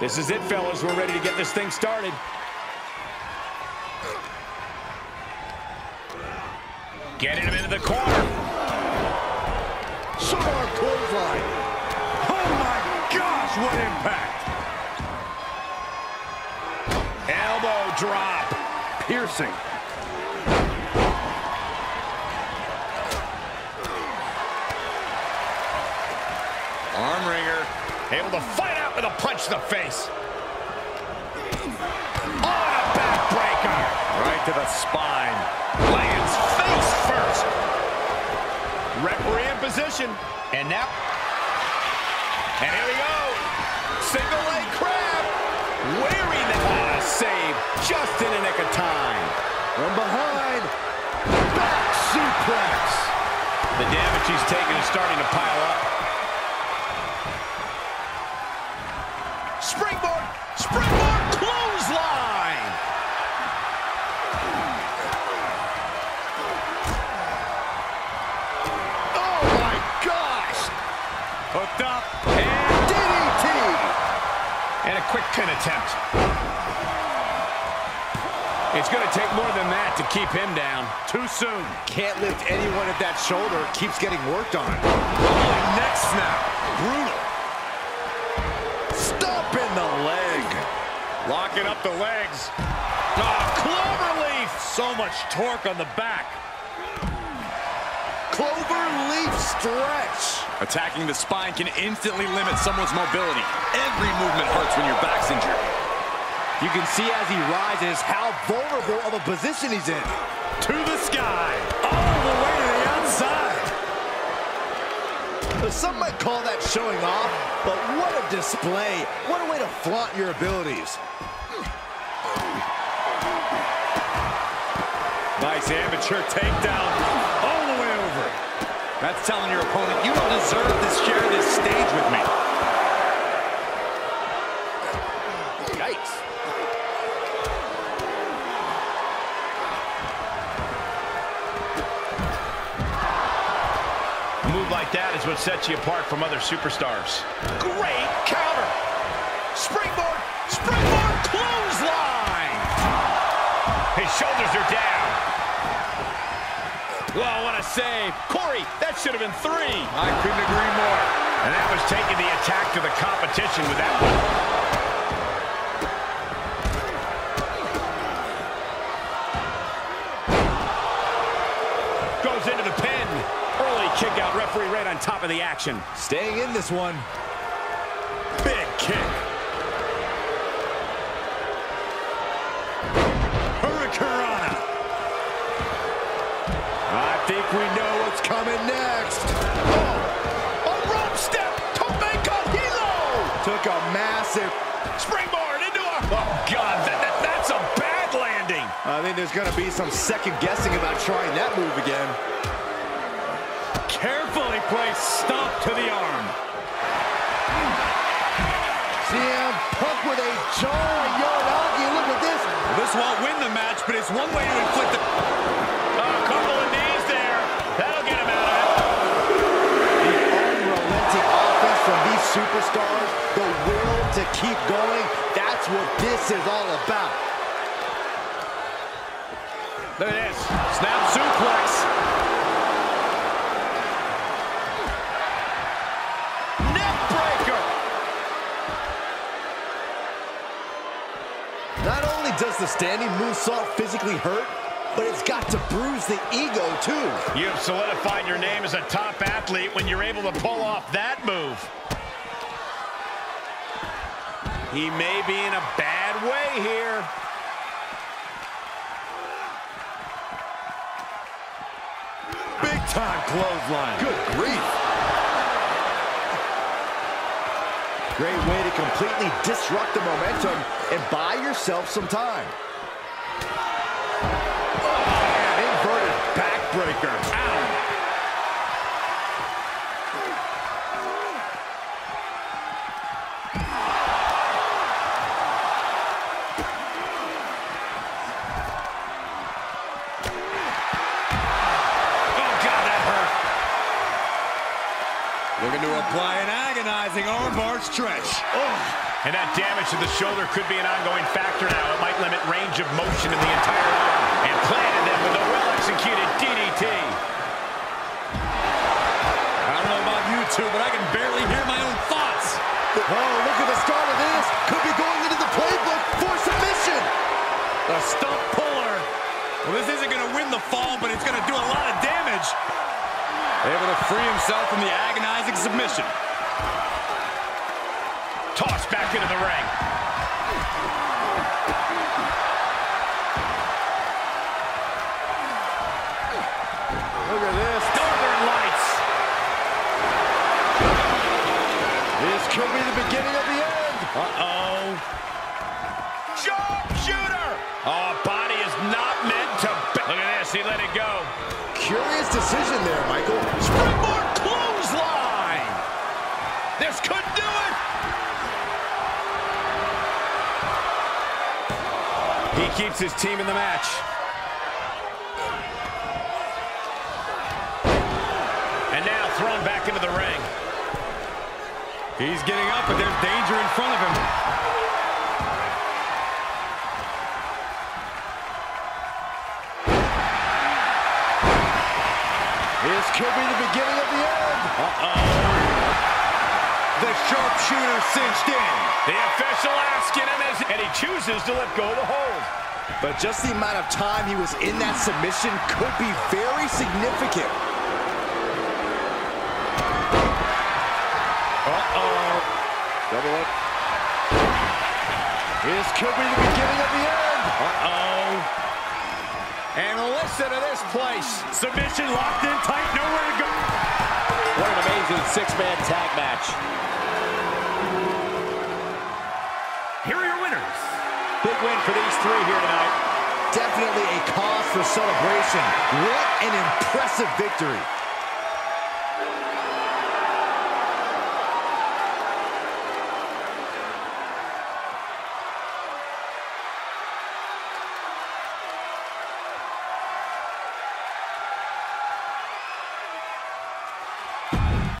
This is it, fellas. We're ready to get this thing started. Getting him into the corner. Sharp clothesline. Oh my gosh, what impact! Elbow drop. Piercing. Arm wringer. Able to fight out with a punch to the face. Oh, and a backbreaker. Right to the spine. Lands face first. Referee in position. And now. And here we go. Single leg crab. Wearing the oh, save just in the nick of time. From behind. Back suplex. The damage he's taken is starting to pile up. Up. And, DDT. and a quick pin attempt. It's going to take more than that to keep him down. Too soon. Can't lift anyone at that shoulder. Keeps getting worked on. Oh, Rolling neck snap. Brutal. Stop in the leg. Locking up the legs. Oh, clover leaf. So much torque on the back. Clover leaf stretch. Attacking the spine can instantly limit someone's mobility. Every movement hurts when your back's injured. You can see as he rises how vulnerable of a position he's in. To the sky. All the way to the outside. Some might call that showing off, but what a display. What a way to flaunt your abilities. Nice amateur takedown. All the way over. That's telling your opponent, you don't deserve to share this stage with me. Yikes. A move like that is what sets you apart from other superstars. Great counter. Springboard. Springboard clothesline. His shoulders are down. Well, what a save. Corey, that should have been three. I couldn't agree more. And that was taking the attack to the competition with that one. Goes into the pin. Early kick out. Referee right on top of the action. Staying in this one. Coming next. Oh, a rope step. Tope hilo. Took a massive... Springboard into a... Oh, God, that, that, that's a bad landing. I think there's going to be some second guessing about trying that move again. Carefully placed stomp to the arm. CM Punk with a jaw Yoranagi. Look at this. This won't win the match, but it's one way to inflict a... superstars, the will to keep going, that's what this is all about. Look at this. Snap suplex. Neck breaker. Not only does the standing moonsault physically hurt, but it's got to bruise the ego too. You have solidified your name as a top athlete when you're able to pull off that move. He may be in a bad way here. Big time clothesline. Good grief. Great way to completely disrupt the momentum and buy yourself some time. Oh, inverted backbreaker. Ow. To apply an agonizing armbar stretch. Oh, And that damage to the shoulder could be an ongoing factor now. It might limit range of motion in the entire arm. And planted them with a well-executed DDT. I don't know about you two, but I can barely hear my own thoughts. Oh, look at the start of this. Could be going into the playbook for submission. The stump puller. Well, this isn't going to win the fall, but it's going to do a lot of damage. Able to free himself from the agonizing submission. Tossed back into the ring. Look at this. Northern Lights. This could be the beginning of the end. Uh-oh. Sharpshooter. Oh, body is not meant to... Look at this. He let it go. Curious decision there, Michael. Springboard clothesline. This could do it. He keeps his team in the match. And now thrown back into the ring. He's getting up, but there's danger in front of him. Sharpshooter cinched in. The official asking him, as, and he chooses to let go of the hold. But just the amount of time he was in that submission could be very significant. Uh-oh. Double up. This could be the beginning of the end. Uh-oh. And listen to this place. Submission locked in tight, nowhere to go. What an amazing six-man tag match. Winners. Big win for these three here tonight. Definitely a cause for celebration. What an impressive victory.